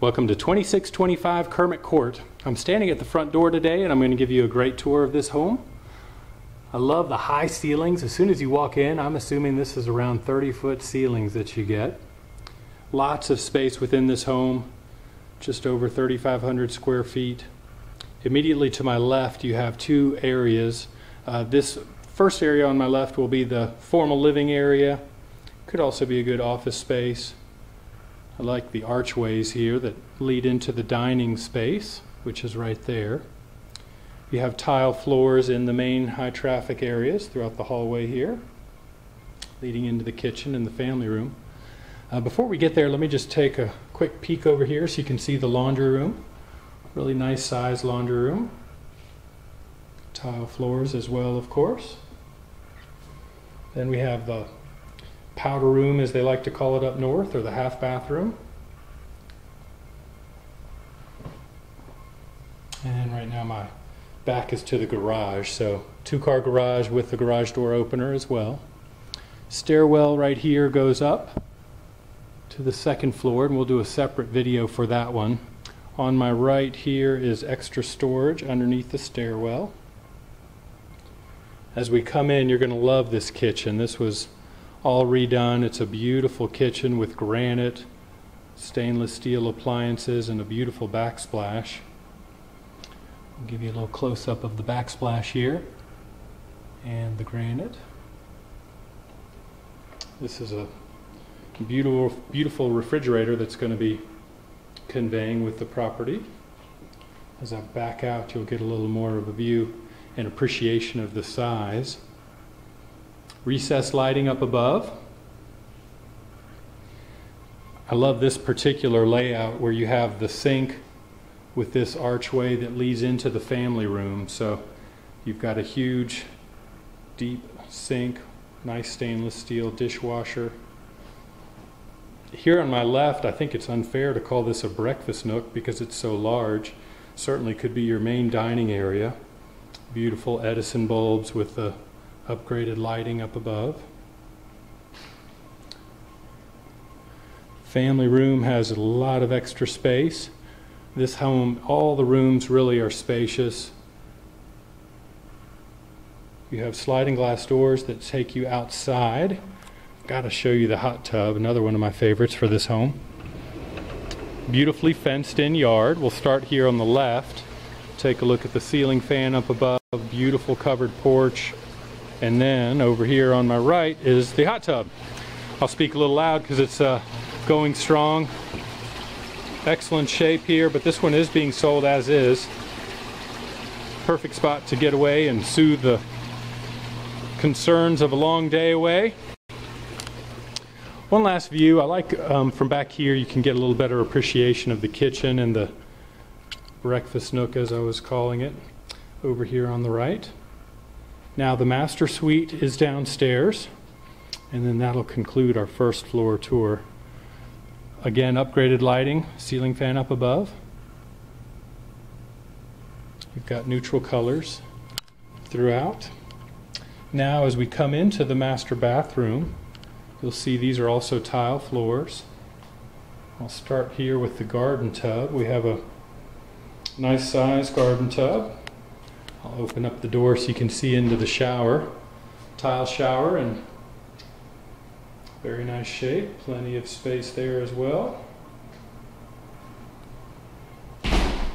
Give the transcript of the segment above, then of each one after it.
Welcome to 2625 Kermit Court. I'm standing at the front door today and I'm going to give you a great tour of this home. I love the high ceilings. As soon as you walk in, I'm assuming this is around 30 foot ceilings that you get. Lots of space within this home, just over 3,500 square feet. Immediately to my left, you have two areas. Uh, this first area on my left will be the formal living area. Could also be a good office space. I like the archways here that lead into the dining space, which is right there. You have tile floors in the main high traffic areas throughout the hallway here, leading into the kitchen and the family room. Uh, before we get there, let me just take a quick peek over here so you can see the laundry room. Really nice size laundry room. Tile floors as well, of course. Then we have the powder room, as they like to call it up north, or the half bathroom. And right now my back is to the garage, so two car garage with the garage door opener as well. Stairwell right here goes up to the second floor, and we'll do a separate video for that one. On my right here is extra storage underneath the stairwell. As we come in, you're going to love this kitchen. This was all redone. It's a beautiful kitchen with granite, stainless steel appliances, and a beautiful backsplash. I'll give you a little close up of the backsplash here and the granite. This is a beautiful, beautiful refrigerator that's going to be conveying with the property. As I back out, you'll get a little more of a view and appreciation of the size recessed lighting up above. I love this particular layout where you have the sink with this archway that leads into the family room. So you've got a huge, deep sink, nice stainless steel dishwasher. Here on my left, I think it's unfair to call this a breakfast nook because it's so large. Certainly could be your main dining area. Beautiful Edison bulbs with the upgraded lighting up above. Family room has a lot of extra space. This home, all the rooms really are spacious. You have sliding glass doors that take you outside. Got to show you the hot tub, another one of my favorites for this home. Beautifully fenced in yard. We'll start here on the left. Take a look at the ceiling fan up above. Beautiful covered porch. And then over here on my right is the hot tub. I'll speak a little loud because it's uh, going strong. Excellent shape here, but this one is being sold as is. Perfect spot to get away and soothe the concerns of a long day away. One last view, I like um, from back here you can get a little better appreciation of the kitchen and the breakfast nook as I was calling it over here on the right. Now the master suite is downstairs, and then that'll conclude our first floor tour. Again, upgraded lighting, ceiling fan up above. We've got neutral colors throughout. Now as we come into the master bathroom, you'll see these are also tile floors. I'll start here with the garden tub. We have a nice size garden tub. I'll open up the door so you can see into the shower. Tile shower and very nice shape. Plenty of space there as well.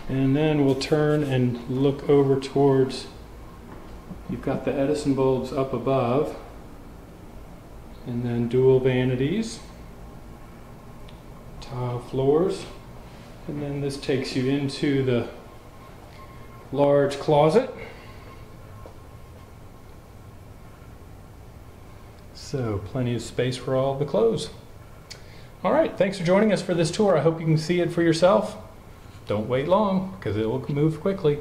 And then we'll turn and look over towards, you've got the Edison bulbs up above, and then dual vanities, tile floors, and then this takes you into the large closet. So plenty of space for all the clothes. All right, thanks for joining us for this tour. I hope you can see it for yourself. Don't wait long because it will move quickly.